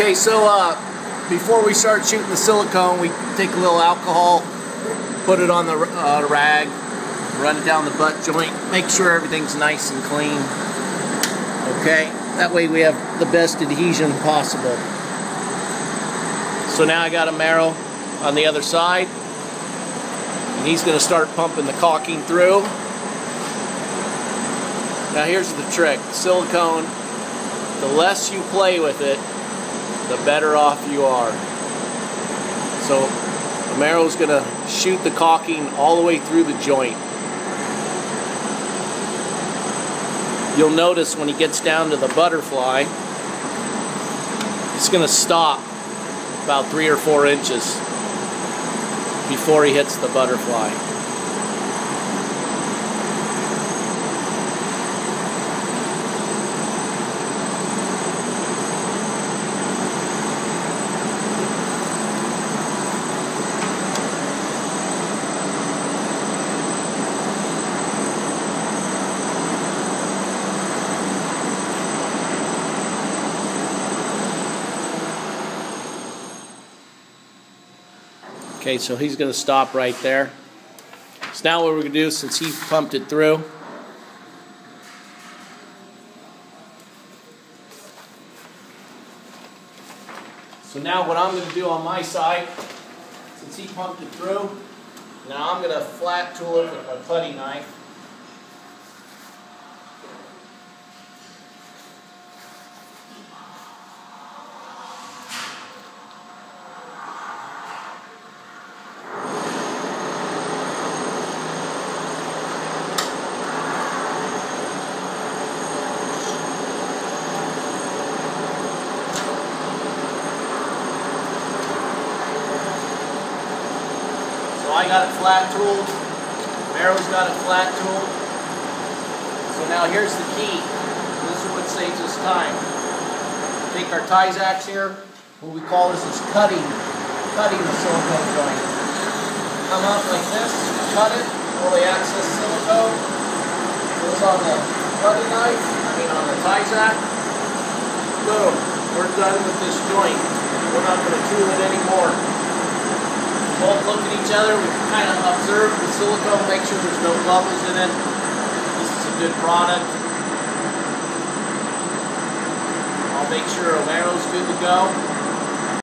Okay, so uh, before we start shooting the silicone, we take a little alcohol, put it on the uh, rag, run it down the butt joint, make sure everything's nice and clean. Okay, that way we have the best adhesion possible. So now I got a marrow on the other side, and he's going to start pumping the caulking through. Now here's the trick, silicone, the less you play with it, the better off you are. So going to shoot the caulking all the way through the joint. You'll notice when he gets down to the butterfly, going to stop about three or four inches before he hits the butterfly. Okay, so he's going to stop right there. So now what we're going to do, since he pumped it through, So now what I'm going to do on my side, since he pumped it through, now I'm going to flat tool it with a putty knife. I got it flat tooled. Barrow's got it flat tooled. So now here's the key. This is what saves us time. Take our Tizax here. What we call this is cutting, cutting the silicone joint. Come up like this, cut it, fully access silicone. Goes on the cutting knife, I mean on the Tizax. Boom, we're done with this joint. We're not going to tool it anymore both look at each other. We kind of observe the silicone, make sure there's no bubbles in it. This is a good product. I'll make sure Omero's good to go.